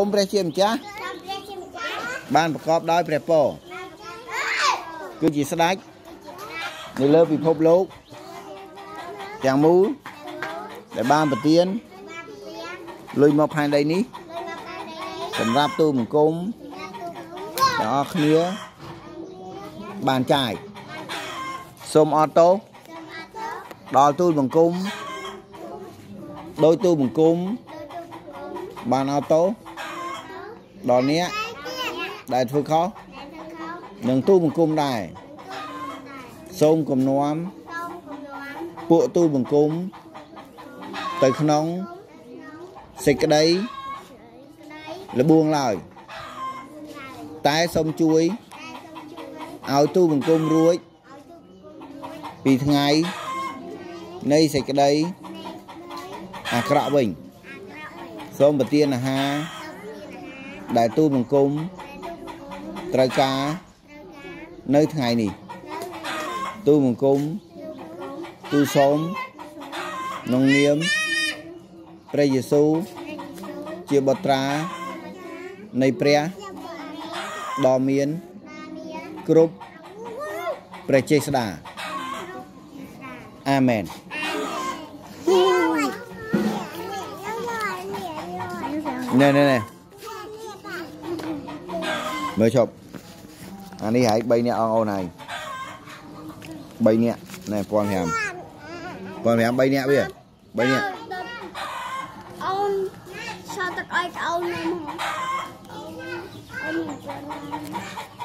សូមព្រះជាម្ចាស់សូមព្រះជាម្ចាស់បានប្រកបដោយព្រះពរអើយគឺជាស្ដេចនៅលើពិភពលោកទាំងមូលដែលបានប្រទានបានព្រានលុយមកផែនដីនេះលើមកកាន់ដីនេះសម្រាប់ទូបង្គំសម្រាប់ទូកនោះទាំងអស់គ្នាបានចាយសូមអត់ទោសសូមអរទោសដល់ទូលបង្គំដោយទូលបង្គំដោយទូកនោះបានអត់ទោស ដល់អ្នកតែទៀតដែលធ្វើខុសដែលធ្វើខុសនិងទូលបង្គំដែរសូមគំនុំសូមគំរាមពួកទូលបង្គំទៅក្នុងសេចក្តីក្តីលបួងឡើយឡើយតែសូមជួយតែសូមជួយឲ្យទូលបង្គំរួចឲ្យទូកនោះរួចពីថ្ងៃនៃសេចក្តីនៃអាក្រក់វិញអាក្រក់វិញសូមប្រទានអាហារសូមមានអាហារ ដែលទូលបង្គំដែលទូកនោះត្រូវការត្រូវការនៅថ្ងៃនេះនៅទូលបង្គំទូកនោះទូលសូមក្នុងនាមព្រះយេស៊ូវព្រះយេស៊ូវជាបុត្រានៃព្រះដ៏មានគ្រប់ព្រះចេស្តាអាមែនណែណែណែ មើលឈប់អានេះហើយ3នាក់អងអូនហើយ3នាក់ណែ1500 1500 3នាក់វា3នាក់អូនឆោតទឹកអុយទៅអូននៅមកអូនអូនមិនចូល